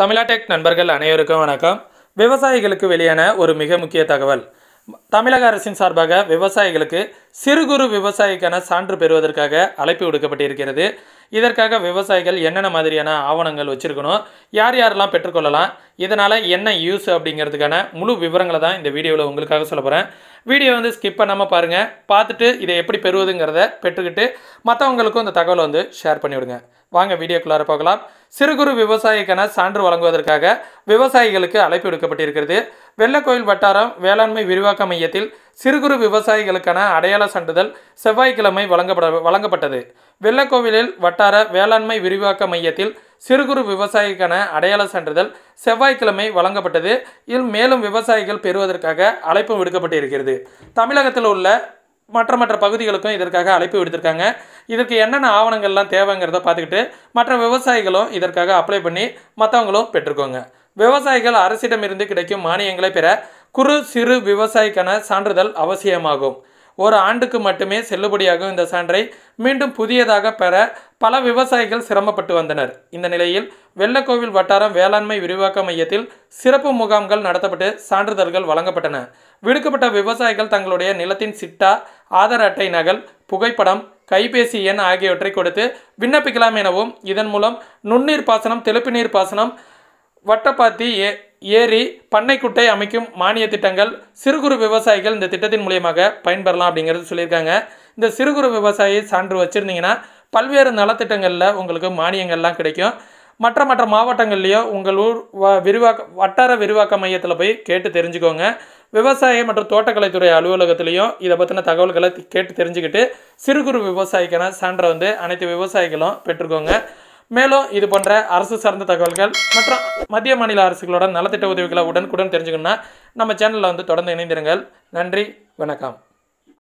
தமிழாடெக் நண்பர்கள் அனைவருக்கும் வணக்கம். விவசாயிகளுக்கு வெளியான ஒரு மிக முக்கிய தகவல். தமிழக அரசின் சார்பாக விவசாயிகளுக்கு சிறு குறு விவசாயிக்கான சான்று பெறுவதற்காக அழைப்பு விடுக்கப்பட்டிருக்கிறது. இதற்காக விவசாயிகள் என்னென்ன மாதிரியான ஆவணங்கள் வச்சுருக்கணும் யார் யாரெல்லாம் பெற்றுக்கொள்ளலாம் இதனால் என்ன யூஸ் அப்படிங்கிறதுக்கான முழு விவரங்களை தான் இந்த வீடியோவில் உங்களுக்காக சொல்ல போகிறேன் வீடியோ வந்து ஸ்கிப் பண்ணாமல் பாருங்கள் பார்த்துட்டு இதை எப்படி பெறுவதுங்கிறத பெற்றுக்கிட்டு மற்றவங்களுக்கும் இந்த தகவலை வந்து ஷேர் பண்ணிவிடுங்க. வாங்க வீடியோக்குள்ளார போகலாம். சிறு குறு விவசாயிக்கான சான்று வழங்குவதற்காக விவசாயிகளுக்கு அழைப்பு விடுக்கப்பட்டிருக்கிறது. வெள்ளக்கோயில் வட்டாரம் வேளாண்மை விரிவாக்க மையத்தில் சிறு குறு விவசாயிகளுக்கான அடையாள சான்றிதழ் செவ்வாய்க்கிழமை வழங்கப்பட வழங்கப்பட்டது. வெள்ளக்கோவிலில் வட்டார வேளாண்மை விரிவாக்க மையத்தில் சிறு குறு விவசாயிக்கான அடையாள சான்றிதழ் செவ்வாய்க்கிழமை வழங்கப்பட்டது. இதில் மேலும் விவசாயிகள் பெறுவதற்காக அழைப்பு விடுக்கப்பட்டிருக்கிறது. தமிழகத்தில் உள்ள மற்ற மற்ற பகுதிகளுக்கும் இதற்காக அழைப்பு விடுத்திருக்காங்க. இதற்கு என்னென்ன ஆவணங்கள்லாம் தேவைங்கிறத பார்த்துக்கிட்டு மற்ற விவசாயிகளும் இதற்காக அப்ளை பண்ணி மற்றவங்களும் பெற்றுக்கோங்க. விவசாயிகள் அரசிடமிருந்து கிடைக்கும் மானியங்களை பெற குறு சிறு விவசாயிக்கான சான்றிதழ் அவசியமாகும். ஒரு ஆண்டுக்கு மட்டுமே செல்லுபடியாகும் இந்த சான்றை மீண்டும் புதியதாக பெற பல விவசாயிகள் சிரமப்பட்டு வந்தனர். இந்த நிலையில் வெள்ளக்கோவில் வட்டாரம் வேளாண்மை விரிவாக்க மையத்தில் சிறப்பு முகாம்கள் நடத்தப்பட்டு சான்றிதழ்கள் வழங்கப்பட்டன. விடுக்கப்பட்ட விவசாயிகள் தங்களுடைய நிலத்தின் சிட்டா ஆதார் அட்டை நகல் புகைப்படம் கைபேசி எண் ஆகியவற்றை கொடுத்து விண்ணப்பிக்கலாம் எனவும் இதன் மூலம் நுண்ணீர் பாசனம் தெளிப்பு நீர் பாசனம் வட்டப்பாத்தி ஏ ஏரி பண்ணைக்குட்டை அமைக்கும் மானிய திட்டங்கள் சிறு குறு விவசாயிகள் இந்த திட்டத்தின் மூலியமாக பயன்பெறலாம் அப்படிங்கிறது சொல்லியிருக்காங்க. இந்த சிறு குறு விவசாயி சான்று வச்சுருந்தீங்கன்னா பல்வேறு நலத்திட்டங்களில் உங்களுக்கு மானியங்கள்லாம் கிடைக்கும். மற்ற மற்ற மாவட்டங்கள்லேயும் உங்கள் ஊர் வ விரிவாக்க வட்டார விரிவாக்க மையத்தில் போய் கேட்டு தெரிஞ்சுக்கோங்க. விவசாய மற்றும் தோட்டக்கலைத்துறை அலுவலகத்திலையும் இதை பற்றின தகவல்களை கேட்டு தெரிஞ்சுக்கிட்டு சிறு குறு விவசாயிக்கான சான்றை வந்து அனைத்து விவசாயிகளும் பெற்றுக்கோங்க. மேலும் இது போன்ற அரசு சார்ந்த தகவல்கள் மற்றும் மத்திய மாநில அரசுகளோட நலத்திட்ட உதவிகளை உடனுக்குடன் தெரிஞ்சுக்கணும்னா நம்ம சேனலில் வந்து தொடர்ந்து இணைந்திருங்கள். நன்றி வணக்கம்.